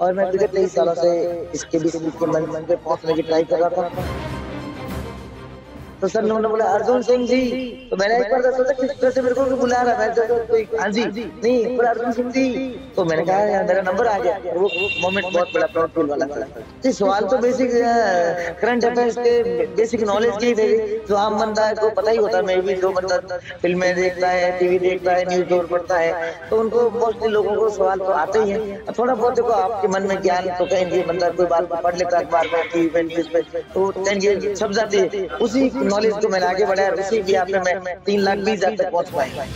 और मैं पिछले तेईस सालों से इसके बीच मंच पे पहुँचने की ट्राई कर रहा था। तो सर उन्होंने बोला, अर्जुन सिंह जी। तो मैंने एक बार सोचा, किस तरह से मेरे को बुला रहा है तो हाँ जी। नहीं, बोला, अर्जुन सिंह जी। तो मैंने कहा, यार, मेरा नंबर आ गया। वो मोमेंट बहुत बड़ा प्राउड फील वाला था। जी, सवाल तो बेसिक करंट अफेयर्स के बेसिक नॉलेज के थे। जो आम बंदा को पता ही होता है, मैं भी जो बंदा फ़िल्में देखता है टीवी देखता है न्यूज़ पेपर पढ़ता है तो उनको मोस्टली लोगों को सवाल तो आते ही है। थोड़ा बहुत देखो, आपके मन में ज्ञान तो कहेंगे, बंदा कोई बात पढ़ लेता अखबार में टीवी पे तो कहेंगे छप जाती है। उसी नॉलेज को मैंने आगे बढ़ाया, उसी भी आप में तीन लाख बीस हज़ार तक पहुँच पाए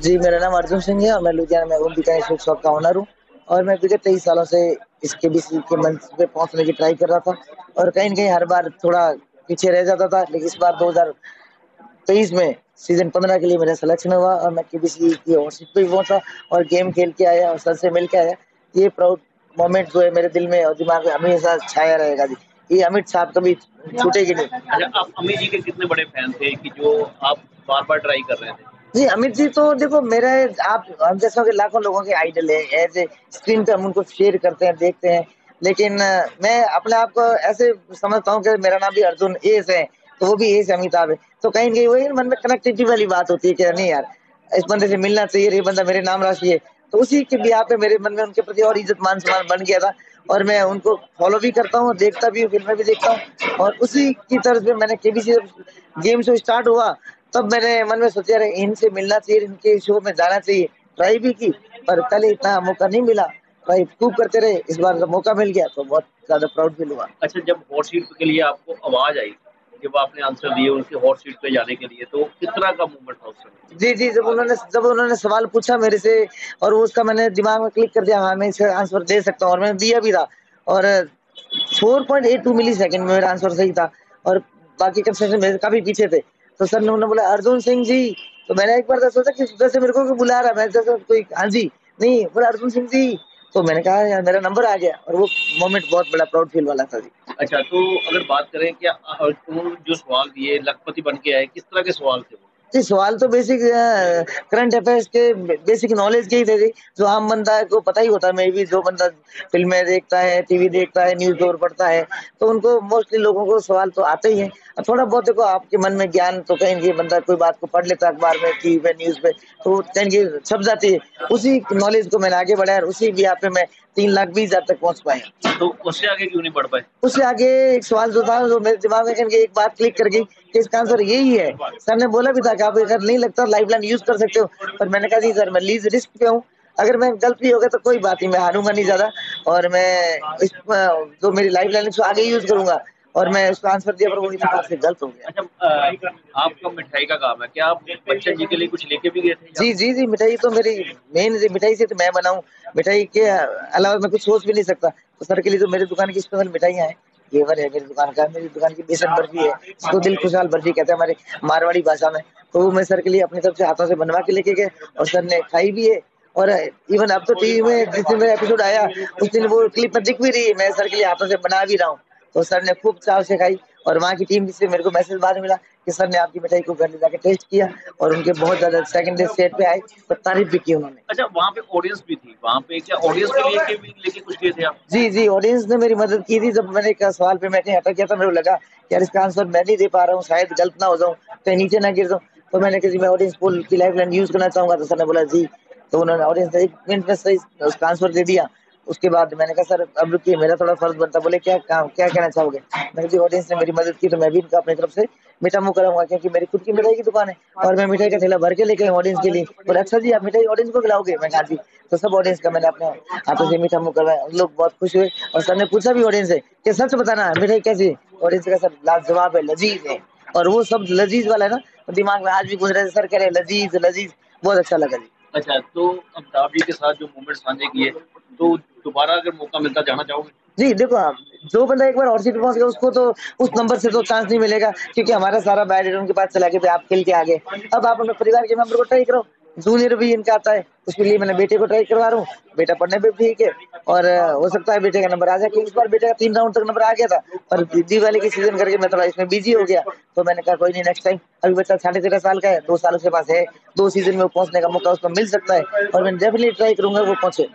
जी, मेरा नाम अर्जुन सिंह है और मैं लुधियाना में ओम बिकानी शॉप का ओनर हूँ और मैं विगत तेईस सालों से इसके बीच के मंच पे पहुँचने की ट्राई कर रहा था और कहीं ना कहीं हर बार थोड़ा पीछे रह जाता था, लेकिन इस बार 2023 में सीज़न 15 के लिए मेरा सिलेक्शन हुआ और मैं केबीसी की ओवरसीट पे भी पहुँचा और गेम खेल के आया और सर से मिल के आया। ये प्राउड मोमेंट जो है मेरे दिल में और दिमाग में हमेशा छाया रहेगा जी। ये अमित साहब कभी छूटेगी नहीं? अच्छा आप अमित जी के कितने बड़े फ़ैन थे कि जो आप बार बार ट्राई कर रहे थे? जी अमित जी तो देखो मेरा आप हम जैसा कि लाखों लोगों के आइडल है एज ए स्क्रीन पे हम उनको शेयर करते हैं देखते हैं। लेकिन मैं अपने आप को ऐसे समझता हूँ कि मेरा नाम भी अर्जुन एस है तो वो भी एस अमिताभ। है तो कहीं कहीं वही मन में कनेक्टिविटी वाली बात होती है कि नहीं यार इस बंदे से मिलना चाहिए ये बंदा मेरे नाम राशि है। तो उसी के भी पे मेरे मन में उनके प्रति और इज़्ज़त मान सम्मान बन गया था। और मैं उनको फॉलो भी करता हूँ देखता भी हूँ, फ़िल्में भी देखता हूँ। और उसी की तरफ़ से मैंने केबीसी गेम शो स्टार्ट हुआ, तब मैंने मन में सोचा रहे इनसे मिलना चाहिए, इनके शो में जाना चाहिए। ट्राई भी की, पर कल इतना मौका नहीं मिला। ट्राई खूब करते रहे, इस बार मौका मिल गया तो बहुत ज़्यादा प्राउड फील हुआ। अच्छा जब के लिए आपको आवाज़ आई जब आपने आंसर दिए उनके हॉट सीट पे जाने के लिए तो तरह का मूवमेंट था उस समय? जी जी, जब उन्होंने जब उन्होंने सवाल पूछा मेरे से, और उसका मैंने दिमाग में क्लिक कर दिया हाँ मैं इसका आंसर दे सकता हूँ, और मैंने दिया भी था, और 4.82 मिली सेकेंड में मेरा आंसर सही था, और बाकी कंसेशन मेरे काफ़ी पीछे थे। तो सर ने उन्होंने बोला, अर्जुन सिंह जी तो मैंने एक बार तो सोचा कि जैसे मेरे को बुला रहा है जैसे कोई हाँ जी, नहीं, बोला, अर्जुन सिंह जी तो मैंने कहा, यार, मेरा नंबर आ गया, और वो मोमेंट बहुत बड़ा प्राउड फील वाला था जी। अच्छा तो अगर बात करें क्या जो सवाल दिए, लखपति बन के आए, किस तरह के सवाल थे जी, सवाल तो बेसिक करंट अफेयर्स के बेसिक नॉलेज के ही थे जो। आम बंदा को पता ही होता है मे भी जो बंदा फ़िल्में देखता है टीवी देखता है न्यूज़ पेपर पढ़ता है तो उनको मोस्टली लोगों को सवाल तो आते ही हैं। थोड़ा बहुत देखो, आपके मन में ज्ञान तो कहेंगे, बंदा कोई बात को पढ़ लेता अखबार में टीवी पे न्यूज़ पे तो कहेंगे, छप जाती है। उसी नॉलेज को मैंने आगे बढ़ाया उसी भी आप में तीन लाख बीस हज़ार तक पहुँच पाए। तो उससे आगे क्यों नहीं बढ़ पाए? उससे आगे एक सवाल जो था जो मेरे दिमाग में एक बात क्लिक कर गई कि इसका आंसर यही है। सर ने बोला भी था कि आप अगर नहीं लगता लाइफ लाइन यूज़ कर सकते हो पर मैंने कहा जी सर मैं लीज रिस्क पे हूँ। अगर मैं गलती हो गया तो कोई बात नहीं मैं हारूँगा नहीं ज़्यादा और मैं इस जो मेरी लाइफ लाइन आगे यूज़ करूँगा। और मैं उसका आंसर दिया पर वो गलत हो गया। अच्छा आपका मिठाई का काम है क्या? आप बच्चे जी के लिए कुछ लेके भी गए थे जी जी जी मिठाई तो मेरी मेन मिठाई से तो मैं बनाऊँ। मिठाई के अलावा मैं कुछ सोच भी नहीं सकता। तो सर के लिए तो मेरी दुकान की स्पेशल मिठाइयाँ हैं। घेवर है मेरी दुकान का मेरी दुकान की बेसन बर्फ़ी है। इसको दिल खुशहाल बर्फ़ी कहते हैं हमारे मारवाड़ी भाषा में। तो वो मैं सर के लिए अपनी तरफ़ से हाथों से बनवा के लेके गए और सर ने खाई भी है। और इवन अब तो टीवी में जिस दिन मेरा एपिसोड आया उस दिन वो क्लिप में दिख भी रही है। मैं सर के लिए हाथों से बना भी रहा हूँ। तो सर ने खूब चाव से खाई और वहाँ की टीम से मेरे को मैसेज बाद मिला कि सर ने आपकी मिठाई को घर ले जाकर टेस्ट किया और उनके बहुत ज़्यादा सेकंड डे सेट पे आए तो तारीफ़ भी की उन्होंने। अच्छा वहाँ पे ऑडियंस भी थी। वहाँ पे क्या ऑडियंस के लिए भी लेके कुछ किए थे आप? जी जी ऑडियंस ने मेरी मदद की थी। जब मैंने एक सवाल पे मैंने हटा किया था मेरे को लगा यार इसका आंसर मैं नहीं दे पा रहा हूँ शायद गलत ना हो जाऊँ कहीं नीचे ना गिर जाऊँ। तो मैंने कहा मैं ऑडियंस पोल की लाइफ लाइन यूज़ करना चाहूँगा। तो सर ने बोला जी। तो उन्होंने ऑडियंस ने एक मिनट में सही उसका आंसर दे दिया। उसके बाद मैंने कहा, सर, अब रुकिए, मेरा थोड़ा फ़र्ज़ बनता बोले, क्या काम, क्या कहना चाहोगे? मैंने जी ऑडियंस ने मेरी मदद की तो मैं भी इनका अपनी तरफ़ से मीठा मुँह कराऊँगा क्योंकि मेरी खुद की मिठाई की दुकान है और मैं मिठाई का थैला भर के लेके ऑडियंस के लिए। बोले अच्छा जी, आप मिठाई ऑडियंस को खिलाओगे? मैं कहा, जी। तो सब ऑडियंस का मैंने अपने हाथों से मीठा मुँह करवाया लोग बहुत खुश हुए और सर ने पूछा भी ऑडियंस से कि सच बताना मिठाई कैसी ऑडियंस का सर लाजवाब है, लजीज है। और वो सब लजीज वाला है ना तो दिमाग में आज भी पूछ रहे सर, कह रहे लजीज लजीज, बहुत अच्छा लगा जी। अच्छा तो अब जी के साथ जो मूवमेंट साझे किए तो दोबारा अगर मौका मिलता जाना चाहोगे? जी, देखो आप जो बंदा एक बार और सीट पहुँच गया, उसको तो उस नंबर से तो चांस नहीं मिलेगा, क्योंकि हमारा सारा बैड उनके पास चला गया आप खेल के आगे। अब आप अपने परिवार के मेंबर को ट्राई करो जूनियर भी इनका आता है, उसके लिए मैंने बेटे को ट्राई करवा रहा हूँ। बेटा पढ़ने पे ठीक है, और, हो सकता है बेटे का नंबर आ जाए इस बार बेटे का तीन राउंड तक नंबर आ गया था, पर दिवाली की सीज़न करके मैं थोड़ा इसमें बिज़ी हो गया तो मैंने कहा, कोई नहीं नेक्स्ट टाइम अभी बच्चा साढ़े तेरह साल का है, दो साल उसके पास है, दो सीज़न में पहुँचने का मौका उसको मिल सकता है, और मैं डेफिनेटली ट्राई करूँगा, वो पहुँचे।